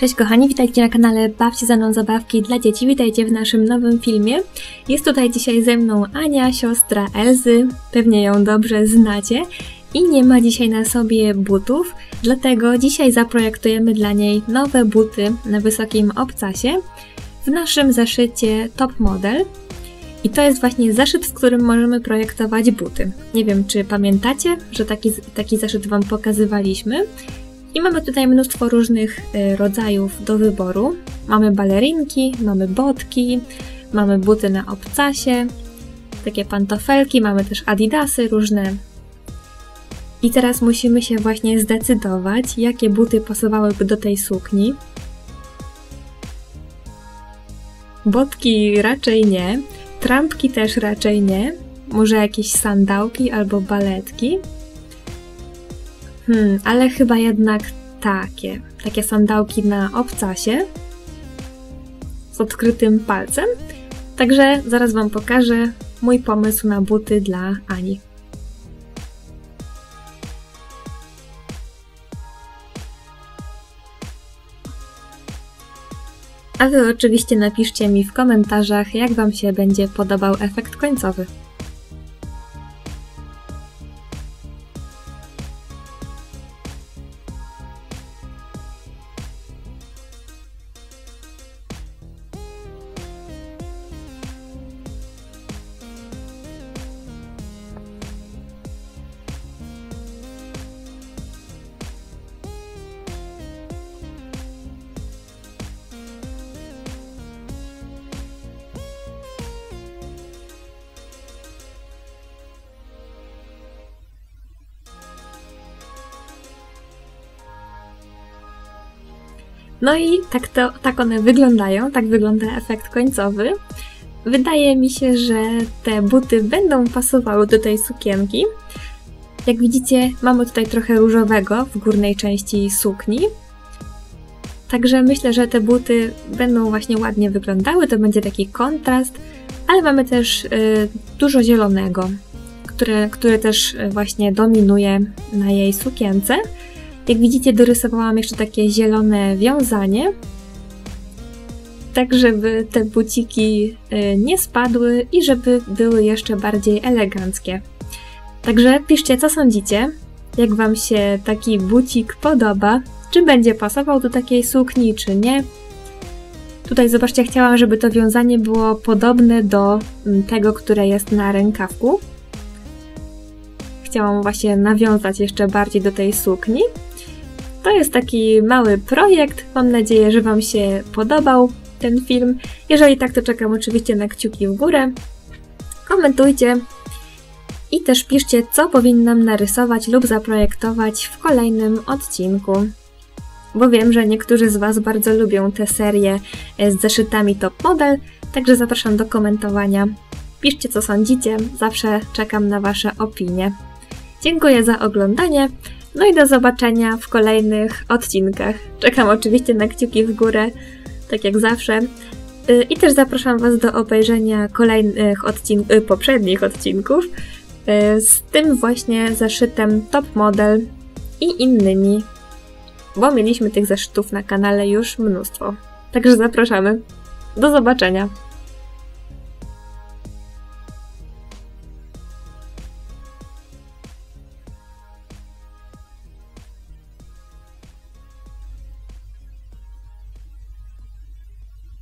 Cześć kochani, witajcie na kanale Bawcie za mną zabawki dla dzieci. Witajcie w naszym nowym filmie. Jest tutaj dzisiaj ze mną Ania, siostra Elzy. Pewnie ją dobrze znacie. I nie ma dzisiaj na sobie butów, dlatego dzisiaj zaprojektujemy dla niej nowe buty na wysokim obcasie w naszym zeszycie Top Model. I to jest właśnie zeszyt, w którym możemy projektować buty. Nie wiem, czy pamiętacie, że taki, taki zeszyt Wam pokazywaliśmy. I mamy tutaj mnóstwo różnych y, rodzajów do wyboru. Mamy balerinki, mamy botki, mamy buty na obcasie, takie pantofelki, mamy też adidasy różne. I teraz musimy się właśnie zdecydować, jakie buty pasowałyby do tej sukni. Botki raczej nie, trampki też raczej nie, może jakieś sandałki albo baletki. Hmm, ale chyba jednak takie. Takie sandałki na obcasie z odkrytym palcem. Także zaraz Wam pokażę mój pomysł na buty dla Ani. A Wy oczywiście napiszcie mi w komentarzach, jak Wam się będzie podobał efekt końcowy. No i tak, to, tak one wyglądają, tak wygląda efekt końcowy. Wydaje mi się, że te buty będą pasowały do tej sukienki. Jak widzicie, mamy tutaj trochę różowego w górnej części sukni. Także myślę, że te buty będą właśnie ładnie wyglądały, to będzie taki kontrast, ale mamy też y, dużo zielonego, które, które też właśnie dominuje na jej sukience. Jak widzicie, dorysowałam jeszcze takie zielone wiązanie, tak żeby te buciki y, nie spadły i żeby były jeszcze bardziej eleganckie. Także piszcie, co sądzicie, jak Wam się taki bucik podoba, czy będzie pasował do takiej sukni, czy nie. Tutaj zobaczcie, chciałam, żeby to wiązanie było podobne do mm, tego, które jest na rękawku. Chciałam właśnie nawiązać jeszcze bardziej do tej sukni. To jest taki mały projekt. Mam nadzieję, że Wam się podobał ten film. Jeżeli tak, to czekam oczywiście na kciuki w górę. Komentujcie i też piszcie, co powinnam narysować lub zaprojektować w kolejnym odcinku. Bo wiem, że niektórzy z Was bardzo lubią te serie z zeszytami Top Model, także zapraszam do komentowania. Piszcie, co sądzicie, zawsze czekam na Wasze opinie. Dziękuję za oglądanie. No i do zobaczenia w kolejnych odcinkach. Czekam oczywiście na kciuki w górę, tak jak zawsze. Y, I też zapraszam Was do obejrzenia kolejnych odcink y, poprzednich odcinków y, z tym właśnie zeszytem Top Model i innymi, bo mieliśmy tych zeszytów na kanale już mnóstwo. Także zapraszamy. Do zobaczenia.